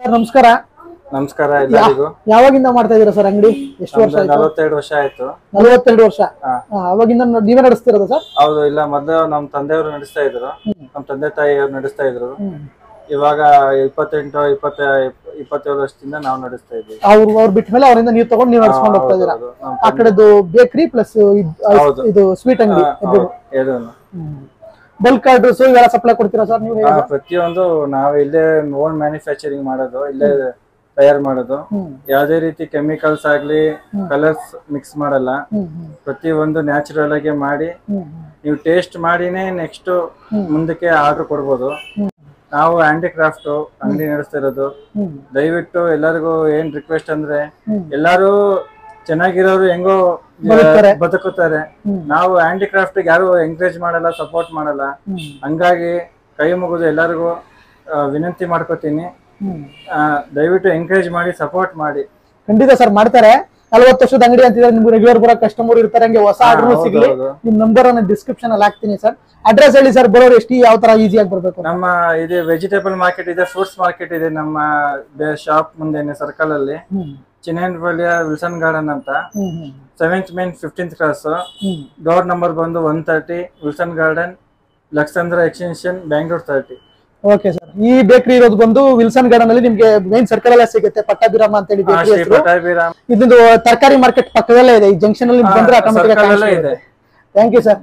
Sir ನಮಸ್ಕಾರ. ನಮಸ್ಕಾರ ಎಲ್ಲರಿಗೂ. ಯಾವಾಗಿಂದ ಮಾಡ್ತಾ ಇದೀರಾ ಸರ್ ಅಂಗಡಿ? ಎಷ್ಟು ವರ್ಷ ಆಯ್ತು? ನಲವತ್ತೆರಡು ವರ್ಷ ಆಯ್ತು. ನಲವತ್ತೆರಡು ವರ್ಷ. ಅವಾಗಿಂದ ನೀವೇ ನಡೆಸ್ತಿರೋದು ಸರ್? ಹೌದು ಇಲ್ಲ ಮೊದಲು ನಮ್ ತಂದೆಯವರು ನಡೆಸ್ತಾ ಇದ್ರು. ನಮ್ ತಂದೆ ತಾಯಿಯವರು ನಡೆಸ್ತಾ ಇದ್ರು. ಇವಾಗ ಇಪ್ಪತ್ತೆಂಟು ಇಪ್ಪತ್ತ ಇಪ್ಪತ್ತೇಳು ವರ್ಷದಿಂದ ನಾವು ನಡೆಸ್ತಾ ಇದ್ದೀವಿ. ಅವ್ರು ಅವ್ರು ಬಿಟ್ಟ ಮೇಲೆ ಅವರಿಂದ ನೀವು ತಗೊಂಡು ನೀವು ನಡೆಸ್ಕೊಂಡು ಹೋಗ್ತಾ ಇದೀರಾ ಆ ಕಡೆದು ಬೇಕರಿ ಪ್ಲಸ್. ಇದು ಸ್ವೀಟ್ ಅಂಗಡಿ. ಬಲ್ಕ್ ಆರ್ಡರ್ಸ್ ಇವೆಲ್ಲ ಸಪ್ಲೈ ಕೊಡ್ತೀರಾ ಸರ್ ನೀವು ಹಾ, ಪ್ರತಿಯೊಂದು ನಾವು ಇಲ್ಲೇ ಓನ್ ಮ್ಯಾನುಫ್ಯಾಕ್ಚರಿಂಗ್ ಮಾಡೋದು ಇಲ್ಲೇ ತಯಾರು ಮಾಡೋದು. ಯಾವುದೇ ರೀತಿ ಕೆಮಿಕಲ್ಸ್ ಆಗ್ಲಿ ಕಲರ್ಸ್ ಮಿಕ್ಸ್ ಮಾಡಲ್ಲ. ಪ್ರತಿ ಒಂದು ಪ್ರತಿಯೊಂದು ನ್ಯಾಚುರಲ್ ಆಗಿ ಮಾಡಿ ನೀವು ಟೇಸ್ಟ್ ಮಾಡಿನೇ ನೆಕ್ಸ್ಟ್ ಮುಂದಕ್ಕೆ ಆರ್ಡರ್ ಕೊಡ್ಬೋದು. ನಾವು ಹ್ಯಾಂಡಿಕ್ರಾಫ್ಟ್ ಅಂಗಡಿ ನಡೆಸ್ತಿರೋದು ದಯವಿಟ್ಟು ಎಲ್ಲರಿಗೂ ಏನ್ ರಿಕ್ವೆಸ್ಟ್ ಅಂದ್ರೆ. ಎಲ್ಲಾರು ಚೆನ್ನಾಗಿರೋರು ಹೆಂಗೋ ಬದುಕ್ತಾರೆ. ಬದುಕುತ್ತಾರೆ. ಹ್ಮ್. ನಾವು ಹ್ಯಾಂಡಿಕ್ರಾಫ್ಟ್ ಯಾರು ಎಂಕರೇಜ್ ಮಾಡಲ್ಲ ಸಪೋರ್ಟ್ ಮಾಡಲ್ಲ. ಹಂಗಾಗಿ ಕೈ ಮುಗಿದು ಎಲ್ಲರಿಗೂ ಆ, ವಿನಂತಿ ಮಾಡ್ಕೋತೀನಿ. ಹ್ಮ್. ಆ, ದಯವಿಟ್ಟು ಎಂಕರೇಜ್ ಮಾಡಿ ಸಪೋರ್ಟ್ ಮಾಡಿ. ಖಂಡಿತ ಸರ್ ಮಾಡ್ತಾರೆ. ನಲವತ್ತು ವರ್ಷದ ಅಂಗಡಿ ಅಂತಿದ್ರೆ ನಿಮ್ಗೆ ರೆಗ್ಯುಲರ್ ಬರೋ ಕಸ್ಟಮರ್ ಇರ್ತಾರೆ ಹಂಗೆ ಹೊಸ ಆರ್ಡರ್ ಸಿಗಲಿ. ನಿಮ್ ನಂಬರ್ ಅನ್ನ ಡಿಸ್ಕ್ರಿಪ್ಷನ್ ಅಲ್ಲಿ ಹಾಕ್ತೀನಿ ಸರ್. ಅಡ್ರೆಸ್ ಹೇಳಿ ಸರ್ ಬರೋರು ಎಷ್ಟು ಯಾವ ತರ ಈಸಿಯಾಗಿ ಬರ್ಬೇಕು? ನಮ್ಮ ಇದೆ ವೆಜಿಟೇಬಲ್ ಮಾರ್ಕೆಟ್ ಇದೆ ಫ್ರೂಟ್ಸ್ ಮಾರ್ಕೆಟ್ ಇದೆ ನಮ್ಮ ಶಾಪ್ ಮುಂದೆ ಸರ್ಕಲ್ ಅಲ್ಲಿ. ಹ್ಮ್. ಚಿನೇನ್ಪಳ್ಳಿಯ ವಿಲ್ಸನ್ ಗಾರ್ಡನ್ ಅಂತ. Seventh main fifteenth cross door number ಬಂದು one thirty Wilson garden Lakkasandra extension Bangalore thirty okay sir ಈ ಬೇಕರಿ ಇರೋದು ಬಂದು ವಿಲ್ಸನ್ ಗಾರ್ಡನ್ ಅಲ್ಲಿ ನಿಮ್ಗೆ ಮೇನ್ ಸರ್ಕಲ್ ಅಲ್ಲೇ ಸಿಗುತ್ತೆ ಪಟ್ಟಾಭಿರಾಮ ಅಂತ ಹೇಳಿ ಬೇಕರಿ ಹೆಸರು. ಇದೊಂದು ತರಕಾರಿ ಮಾರ್ಕೆಟ್ ಪಕ್ಕದಲ್ಲೇ ಇದೆ ಈ ಜಂಕ್ಷನ್ ಅಲ್ಲಿ ಬಂದ್ರೆ ಆಟೋಮೆಟಿಕ್ ಇದೆ. Thank you sir